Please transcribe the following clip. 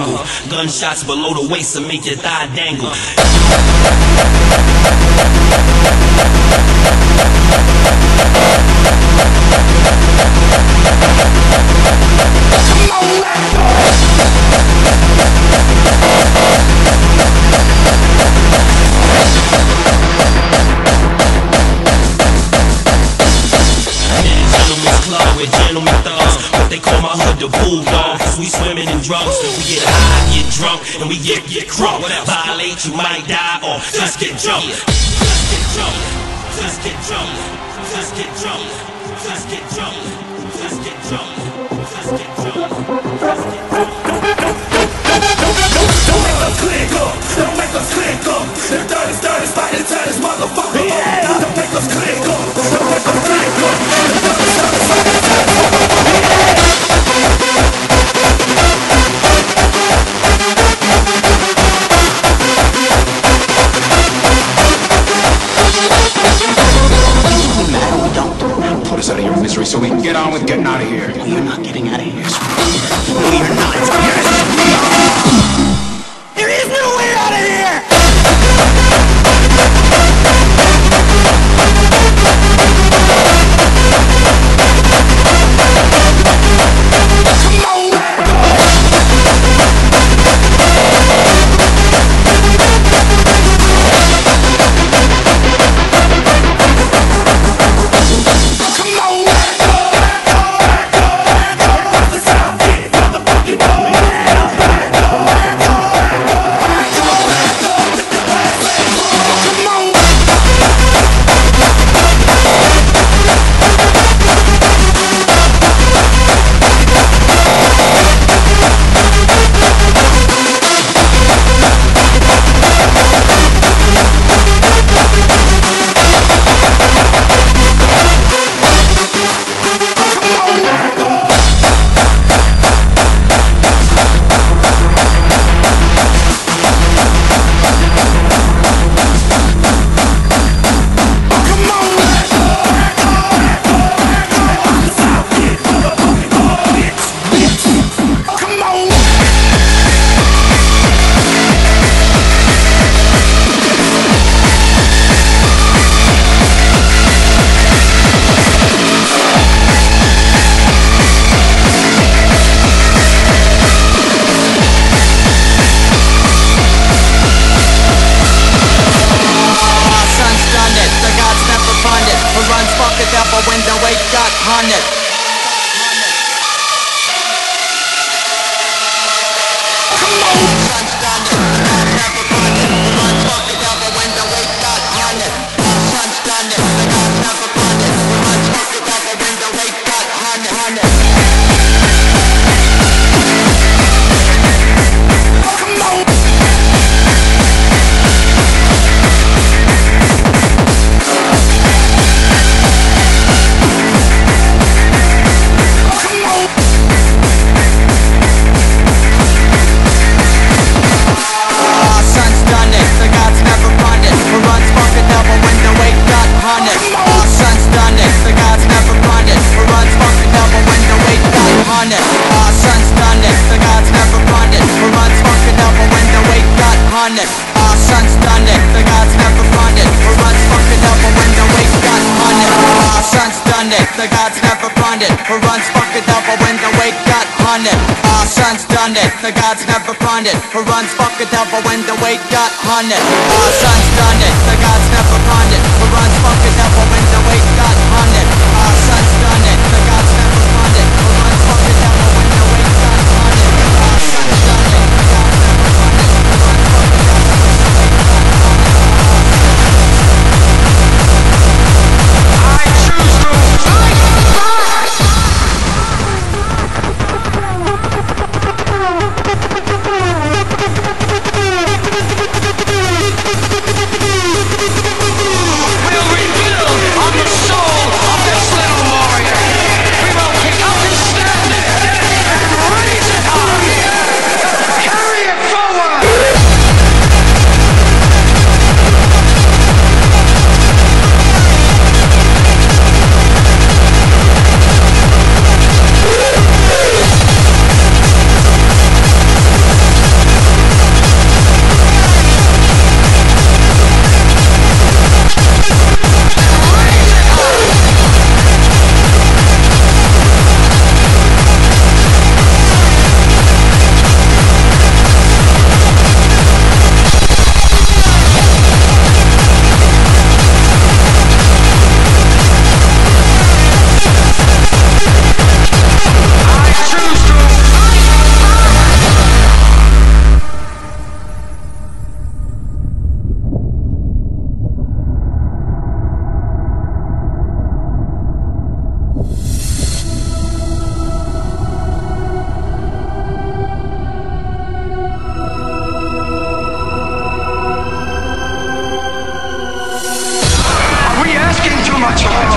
Uh-huh. gunshots below the waist to make your thigh dangle. Club with gentlemen thugs. What they call my hood the bulldog. Cause we in drugs. We get high, get drunk, and we get get crunk. Violate, you might die, or just get jumped. Just get jumped. Just get jumped. Just get jumped. Just get jumped. Son's it, the gods never fund it. Who runs fuck it up a window, eight got hunted. Our son's done it, the gods never fund it. Who runs fuck it up a window, eight got hunted. Our son's done it, the gods never fund it. Who runs fuck it up a window, eight got Watch out!